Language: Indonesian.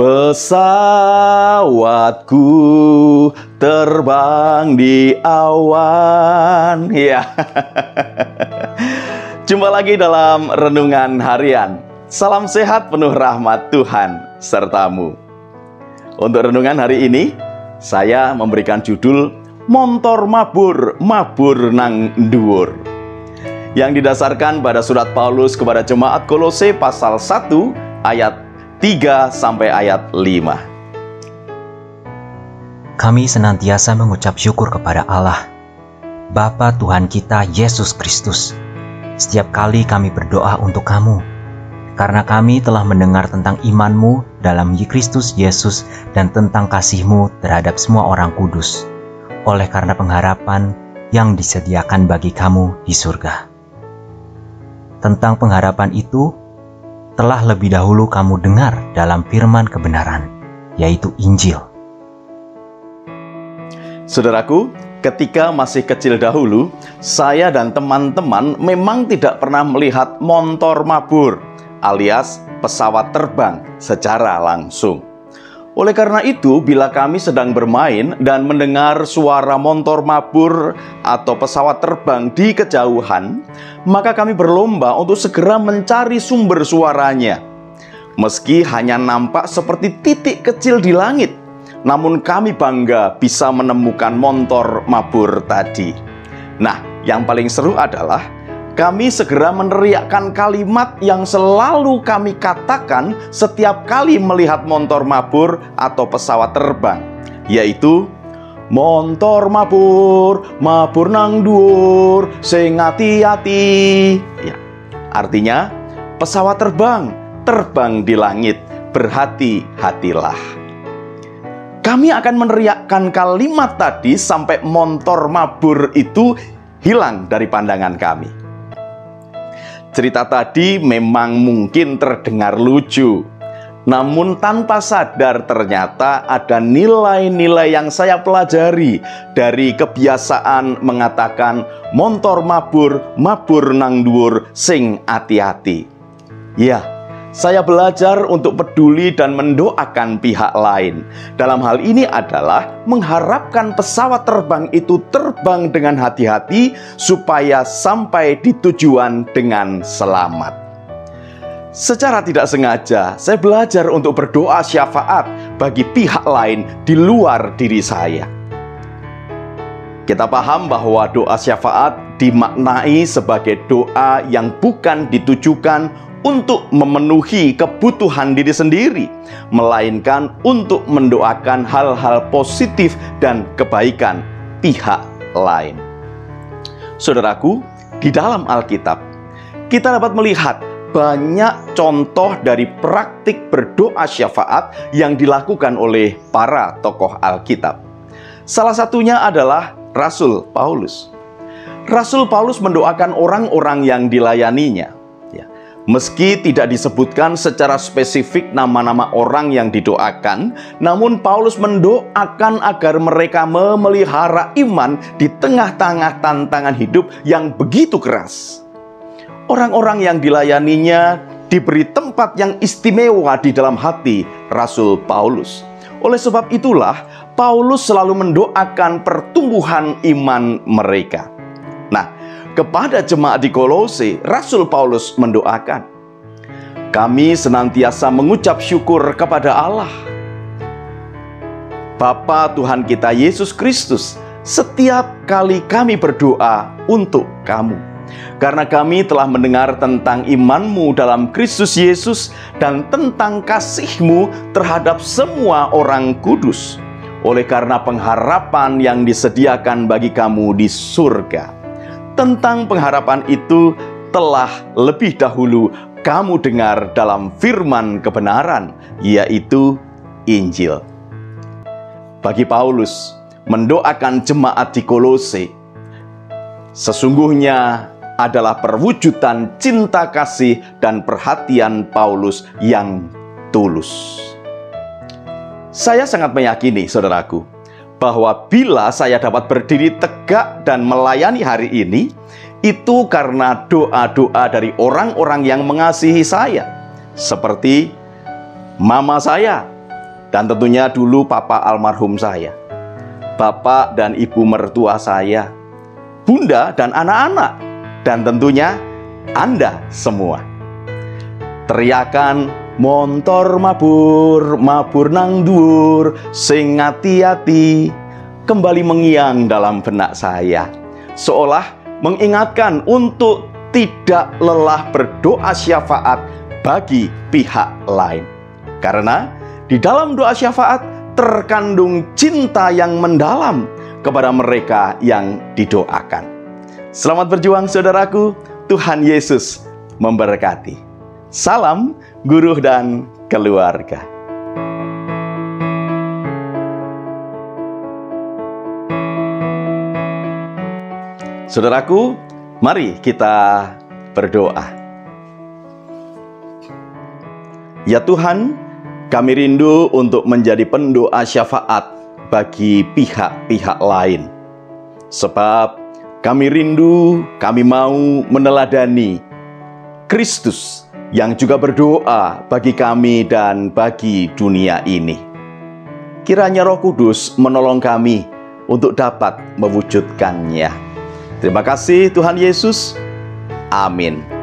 Pesawatku terbang di awan. Ya. Jumpa lagi dalam renungan harian. Salam sehat penuh rahmat Tuhan sertamu. Untuk renungan hari ini, saya memberikan judul Montor Mabur, Mabur Nang Dhuwur. Yang didasarkan pada surat Paulus kepada jemaat Kolose pasal 1 ayat 3 sampai ayat 5. Kami senantiasa mengucap syukur kepada Allah, Bapa Tuhan kita Yesus Kristus. Setiap kali kami berdoa untuk kamu, karena kami telah mendengar tentang imanmu dalam Kristus Yesus dan tentang kasihmu terhadap semua orang kudus, oleh karena pengharapan yang disediakan bagi kamu di surga. Tentang pengharapan itu, telah lebih dahulu kamu dengar dalam firman kebenaran, yaitu Injil. Saudaraku, ketika masih kecil dahulu, saya dan teman-teman memang tidak pernah melihat motor mabur alias pesawat terbang secara langsung. Oleh karena itu, bila kami sedang bermain dan mendengar suara motor mabur atau pesawat terbang di kejauhan, maka kami berlomba untuk segera mencari sumber suaranya. Meski hanya nampak seperti titik kecil di langit, namun kami bangga bisa menemukan motor mabur tadi. Nah, yang paling seru adalah kami segera meneriakkan kalimat yang selalu kami katakan setiap kali melihat motor mabur atau pesawat terbang, yaitu Montor mabur, mabur nang dhuwur, sing hati-hati. Ya, artinya pesawat terbang, terbang di langit, berhati-hatilah. Kami akan meneriakkan kalimat tadi sampai montor mabur itu hilang dari pandangan kami. Cerita tadi memang mungkin terdengar lucu, namun tanpa sadar ternyata ada nilai-nilai yang saya pelajari dari kebiasaan mengatakan montor mabur, mabur nang dhuwur sing hati-hati. Ya, saya belajar untuk peduli dan mendoakan pihak lain. Dalam hal ini adalah mengharapkan pesawat terbang itu terbang dengan hati-hati supaya sampai di tujuan dengan selamat. Secara tidak sengaja, saya belajar untuk berdoa syafaat bagi pihak lain di luar diri saya. Kita paham bahwa doa syafaat dimaknai sebagai doa yang bukan ditujukan untuk memenuhi kebutuhan diri sendiri, melainkan untuk mendoakan hal-hal positif dan kebaikan pihak lain. Saudaraku, di dalam Alkitab, kita dapat melihat banyak contoh dari praktik berdoa syafaat yang dilakukan oleh para tokoh Alkitab. Salah satunya adalah Rasul Paulus. Rasul Paulus mendoakan orang-orang yang dilayaninya Meski tidak disebutkan secara spesifik nama-nama orang yang didoakan, namun Paulus mendoakan agar mereka memelihara iman di tengah-tengah tantangan hidup yang begitu keras. Orang-orang yang dilayaninya diberi tempat yang istimewa di dalam hati Rasul Paulus. Oleh sebab itulah, Paulus selalu mendoakan pertumbuhan iman mereka. Kepada jemaat di Kolose, Rasul Paulus mendoakan, "Kami senantiasa mengucap syukur kepada Allah, Bapa Tuhan kita Yesus Kristus, setiap kali kami berdoa untuk kamu." Karena kami telah mendengar tentang imanmu dalam Kristus Yesus dan tentang kasihmu terhadap semua orang kudus, oleh karena pengharapan yang disediakan bagi kamu di surga tentang pengharapan itu telah lebih dahulu kamu dengar dalam firman kebenaran, yaitu Injil. Bagi Paulus, mendoakan jemaat di Kolose sesungguhnya adalah perwujudan cinta kasih dan perhatian Paulus yang tulus. Saya sangat meyakini, saudaraku, bahwa bila saya dapat berdiri tegak dan melayani hari ini, itu karena doa-doa dari orang-orang yang mengasihi saya, seperti mama saya, Dan tentunya dulu papa almarhum saya. Bapak dan ibu mertua saya. Bunda dan anak-anak. Dan tentunya Anda semua. Teriakan montor mabur, mabur nang dhuwur, sing hati-hati kembali mengiang dalam benak saya. Seolah mengingatkan untuk tidak lelah berdoa syafaat bagi pihak lain. Karena di dalam doa syafaat terkandung cinta yang mendalam kepada mereka yang didoakan. Selamat berjuang saudaraku, Tuhan Yesus memberkati. Salam guru dan keluarga. Saudaraku, mari kita berdoa. Ya Tuhan, kami rindu untuk menjadi pendoa syafaat bagi pihak-pihak lain. Sebab kami rindu, kami mau meneladani Kristus yang juga berdoa bagi kami dan bagi dunia ini. Kiranya Roh Kudus menolong kami untuk dapat mewujudkannya. Terima kasih Tuhan Yesus. Amin.